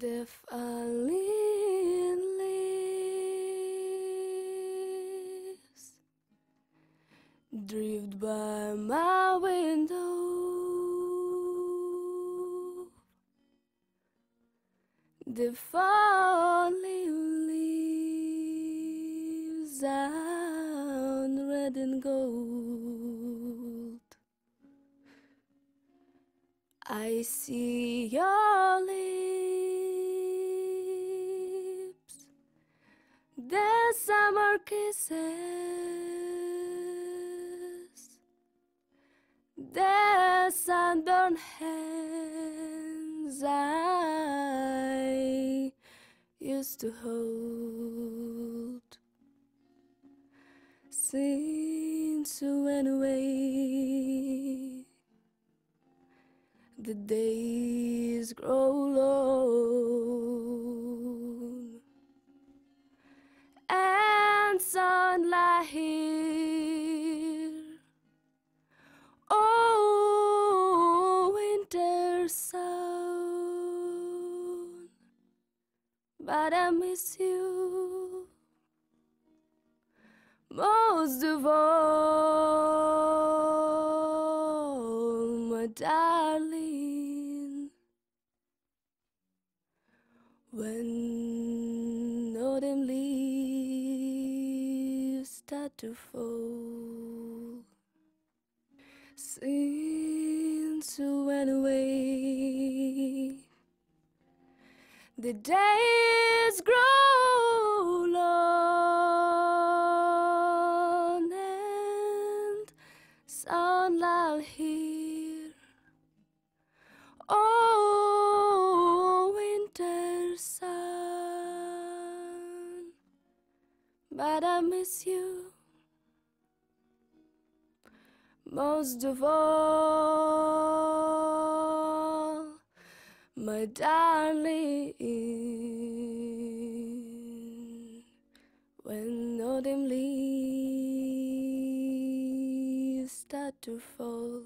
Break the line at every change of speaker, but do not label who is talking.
The falling leaves drift by my window. The falling leaves are red and gold. I see your lips, the summer kisses, the sunburned hands I used to hold. Since you went away, the days grow long but I miss you most of all, my darling. When autumn leaves start to fall, since the days grow long and sunlight here. Oh, winter sun, but I miss you most of all, my darling. When autumn leaves start to fall.